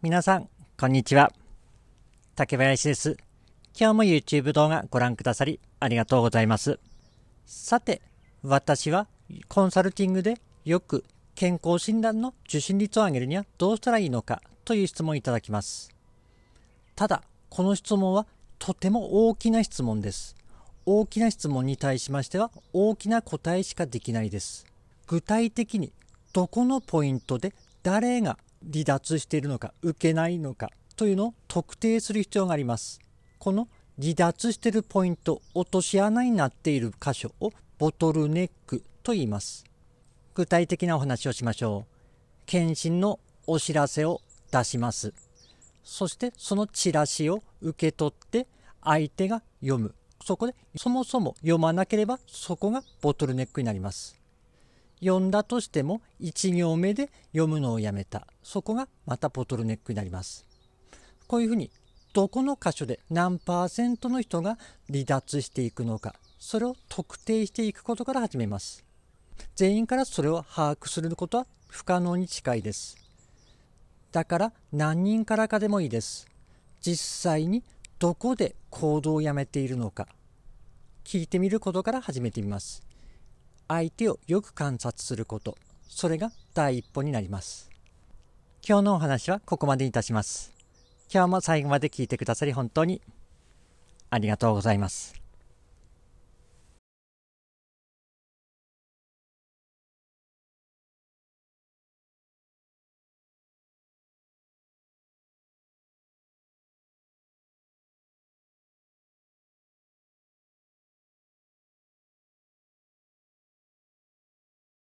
皆さん、こんにちは。竹林です。今日も YouTube 動画ご覧くださりありがとうございます。さて、私はコンサルティングでよく健康診断の受診率を上げるにはどうしたらいいのかという質問をいただきます。ただ、この質問はとても大きな質問です。大きな質問に対しましては大きな答えしかできないです。具体的にどこのポイントで誰が離脱しているのか受けないのかというのを特定する必要があります。この離脱しているポイント落とし穴になっている箇所をボトルネックと言います。具体的なお話をしましょう。検診のお知らせを出します。そしてそのチラシを受け取って相手が読む。そこでそもそも読まなければそこがボトルネックになります。読んだとしても1行目で読むのをやめた。そこがまたボトルネックになります。こういうふうにどこの箇所で何パーセントの人が離脱していくのか。それを特定していくことから始めます。全員からそれを把握することは不可能に近いです。だから何人からかでもいいです。実際にどこで行動をやめているのか。聞いてみることから始めてみます。相手をよく観察すること。それが第一歩になります。今日のお話はここまでいたします。今日も最後まで聞いてくださり本当にありがとうございます。